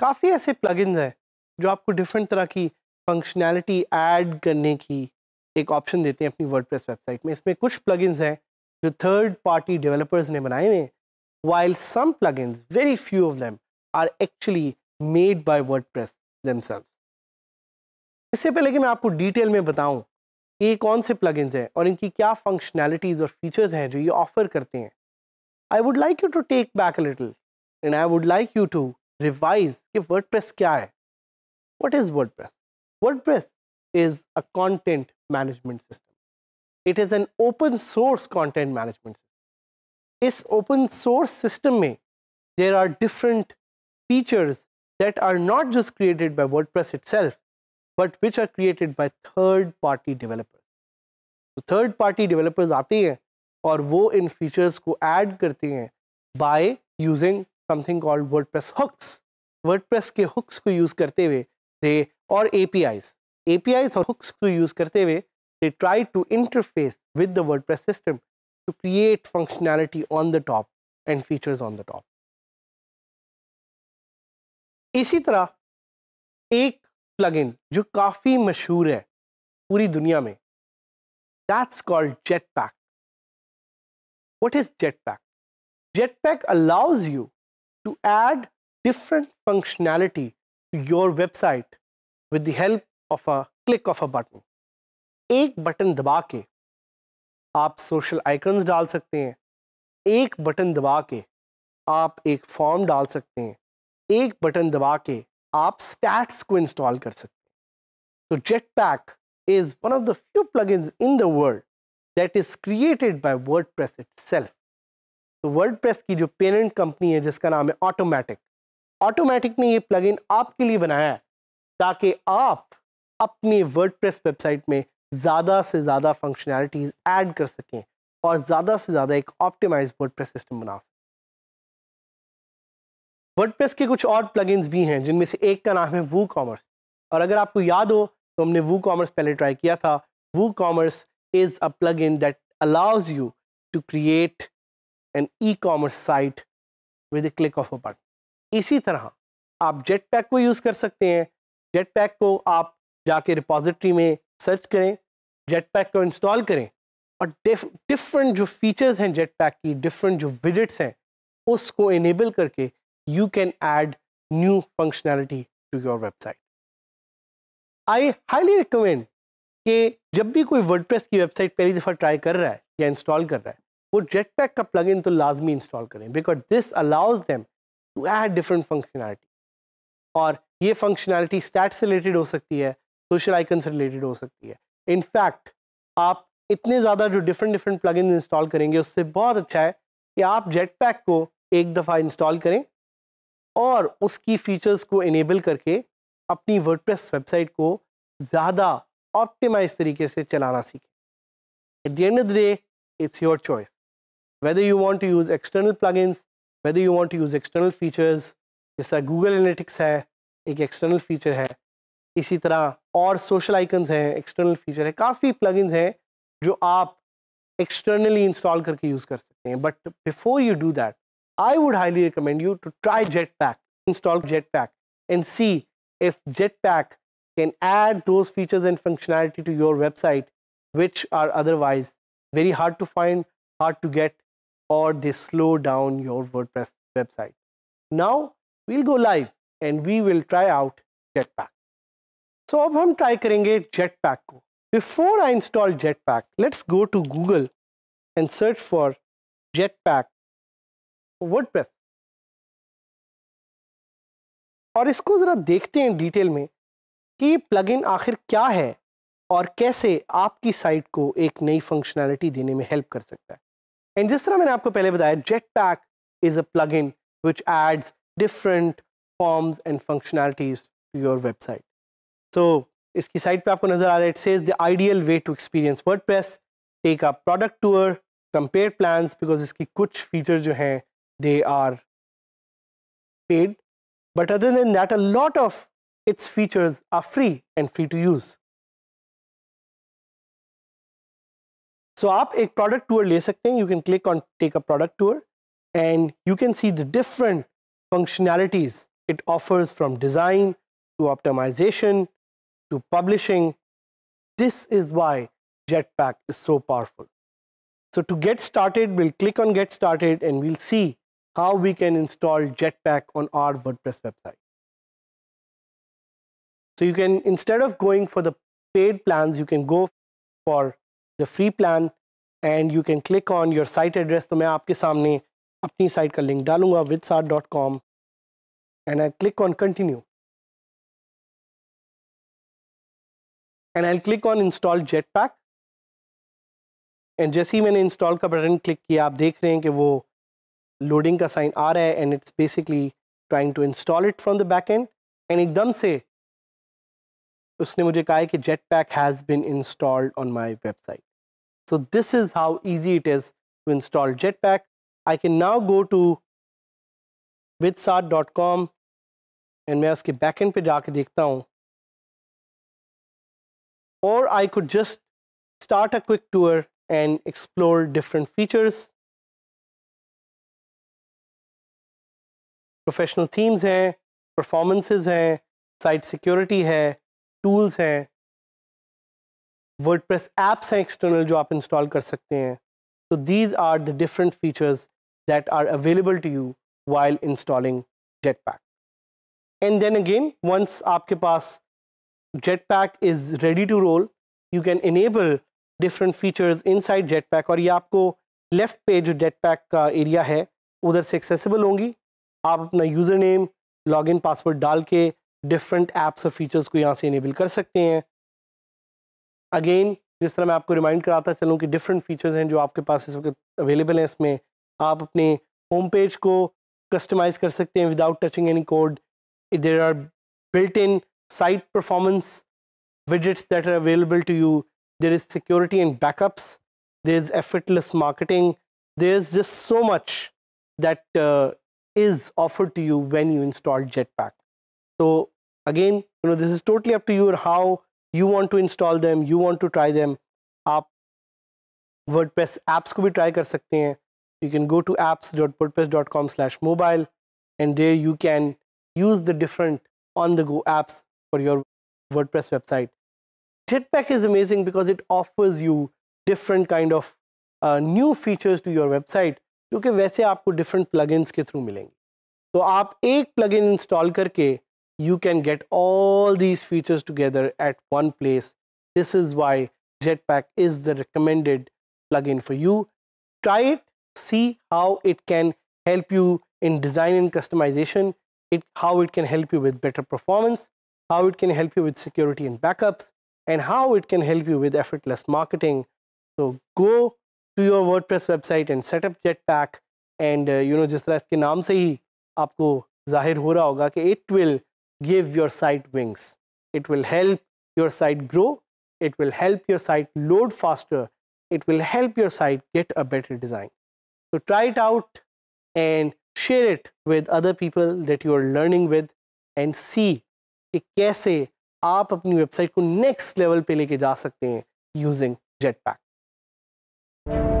काफ़ी ऐसे प्लगइन्स हैं जो आपको डिफरेंट तरह की फंक्शनैलिटी ऐड करने की एक ऑप्शन देते हैं अपनी वर्डप्रेस वेबसाइट में। इसमें कुछ प्लगइन्स हैं जो थर्ड पार्टी डेवलपर्स ने बनाए हुए हैं some plugins very few of them are actually made by WordPress themselves इससे पहले कि मैं आपको डिटेल में बताऊँ कि ये कौन से प्लगइन्स हैं और इनकी क्या फंक्शनैलिटीज़ और फीचर्स हैं जो ये ऑफ़र करते हैं I would like you to take back little and I would like you to revise कि वर्डप्रेस क्या है? What is WordPress WordPress is a content management system it is an open source content management इस open source system में there are different features that are not just created by WordPress itself but which are created by third party developers third party developers आते हैं और वो इन features को add करते हैं by using something called WordPress hooks WordPress के hooks को use करते हुए दे और एपीआईज एपीआईज और हुक्स को यूज़ करते हुए they try to interface with the WordPress system to create functionality on the top and features on the top इसी तरह एक प्लगइन जो काफ़ी मशहूर है पूरी दुनिया में that's called Jetpack what is Jetpack Jetpack allows you to add different functionality to your website with the help of a click of a button. एक बटन दबा के आप सोशल आइकन्स डाल सकते हैं। एक बटन दबा के आप एक फॉर्म डाल सकते हैं। एक बटन दबा के आप स्टैट्स को इंस्टॉल कर सकते हैं। तो Jetpack is one of the few plugins in the world that is created by WordPress itself तो वर्डप्रेस की जो पेरेंट कंपनी है, जिसका नाम है ऑटोमेटिक ऑटोमेटिक ने ये प्लगइन आपके लिए बनाया है, ताकि आप अपनी वर्डप्रेस वेबसाइट में ज़्यादा से ज़्यादा फंक्शनैलिटीज़ ऐड कर सकें और ज़्यादा से ज़्यादा एक ऑप्टिमाइज वर्डप्रेस सिस्टम बना सकें। वर्डप्रेस के कुछ और प्लगइन्स भी हैं, जिनमें से एक का नाम है वू कॉमर्स और अगर आपको याद हो तो हमने वू कॉमर्स पहले ट्राई किया था। WooCommerce is a plugin that allows you to create an ecommerce site with a click of a button इसी तरह आप जेट पैक को यूज़ कर सकते हैं। जेट पैक को आप जाके रिपोजिटरी में सर्च करें जेट पैक को इंस्टॉल करें और डिफरेंट जो फीचर्स हैं जेट पैक की डिफरेंट जो विजिट्स हैं, उसको इनेबल करके you can add new functionality to your website I highly recommend कि जब भी कोई वर्डप्रेस की वेबसाइट पहली दफ़ा ट्राई कर रहा है या इंस्टॉल कर रहा है वो जेट पैक का प्लगइन तो लाजमी इंस्टॉल करें because this allows them to add different functionality और ये फंक्शनैलिटी स्टैट से रिलेटेड हो सकती है सोशल आइकन से रिलेटेड हो सकती है. इनफैक्ट आप इतने ज़्यादा जो डिफरेंट डिफरेंट प्लगइन इंस्टॉल करेंगे, उससे बहुत अच्छा है कि आप जेट पैक को एक दफ़ा इंस्टॉल करें और उसकी फीचर्स को इनेबल करके अपनी वर्डप्रेस वेबसाइट को ज़्यादा ऑप्टिमाइज तरीके से चलाना सीखें. At the end of the day it's your choice whether you want to use external plugins whether you want to use external features जिस तरह गूगल एनालिटिक्स है एक एक्सटर्नल फीचर है इसी तरह और सोशल आइकन्स हैं एक्सटर्नल फीचर है काफ़ी प्लगइन्स हैं जो आप एक्सटर्नली इंस्टॉल करके यूज़ कर सकते हैं but before you do that I would highly recommend you to try Jetpack, install Jetpack and see if Jetpack can add those features and functionality to your website which are otherwise very hard to find, hard to get, or they slow down your WordPress website. Now we'll go live and we will try out Jetpack. So अब हम try करेंगे Jetpack को. Before I install Jetpack, let's go to Google and search for Jetpack WordPress और इसको ज़रा देखते हैं detail में कि ये प्लगइन आखिर क्या है और कैसे आपकी साइट को एक नई फंक्शनैलिटी देने में हेल्प कर सकता है एंड जिस तरह मैंने आपको पहले बताया Jetpack is a plugin which adds different forms and functionalities to your website so इसकी साइट पे आपको नज़र आ रहा है it says the ideal way to experience WordPress take a product tour compare plans because इसकी कुछ फीचर जो हैं they are paid but other than that a lot of its features are free and free to use. So आप एक product tour ले सकते हैं. You can click on take a product tour and you can see the different functionalities it offers from design to optimization to publishing. This is why Jetpack is so powerful. So to get started, we'll click on get started and we'll see how we can install Jetpack on our WordPress website. So you can, instead of going for the paid plans, you can go for the free plan and you can click on your site address तो मैं आपके सामने अपनी site का link डालूँगा विद सार dot com and I click on continue and I click on install Jetpack and जैसे ही मैंने इंस्टॉल का बटन क्लिक किया, आप देख रहे हैं कि वो लोडिंग का साइन आ रहा है and it's basically trying to install it from the back end and एकदम से उसने मुझे कहा है कि Jetpack has been installed on my website how easy it is to install Jetpack I can now go to विदसाट dot com and मैं उसके end पे जाके देखता हूँ और I could just start a quick tour and explore different features. Professional themes हैं, performances हैं, site security है, tools हैं, वर्डप्रेस एप्स हैं एक्सटर्नल जो आप इंस्टॉल कर सकते हैं। तो these are the different features that are available to you while installing Jetpack and then again once आपके पास Jetpack is ready to roll you can enable different features inside Jetpack और ये आपको लेफ़्ट पे जो जेट पैक का area है, उधर से एक्सेसिबल होंगी। आप अपना user name log in password डाल के डिफरेंट एप्स और फीचर्स को यहाँ से इनेबल कर सकते हैं। अगेन जिस तरह मैं आपको रिमाइंड कराता चलूँ कि डिफरेंट फीचर्स हैं जो आपके पास इस वक्त अवेलेबल हैं, इसमें आप अपने होम पेज को कस्टमाइज़ कर सकते हैं without touching any code there are built in site performance widgets that are available to you there is security and backups there is effortless marketing there is just so much that is offered to you when you install Jetpack तो again you know this is totally up to your how you want to install them you want to try them आप WordPress apps को भी try कर सकते हैं। You can go to apps dot WordPress dot com slash mobile and there you can use the different on the go apps for your WordPress website Jetpack is amazing because it offers you different kind of new features to your website क्योंकि वैसे आपको different plug plugins के through मिलेंगे। तो आप एक plugin install करके you can get all these features together at one place this is why Jetpack is the recommended plugin for you try it see how it can help you in design and customization it how it can help you with better performance how it can help you with security and backups and how it can help you with effortless marketing. So go to your WordPress website and set up Jetpack and uh, you know जिस तरह इसके नाम से ही आपको जाहिर हो रहा होगा कि it will give your site wings. It will help your site grow. It will help your site load faster. It will help your site get a better design. So try it out and share it with other people that you are learning with and see कि कैसे आप अपनी website को next level पे लेके जा सकते हैं यूजिंग जेट पैक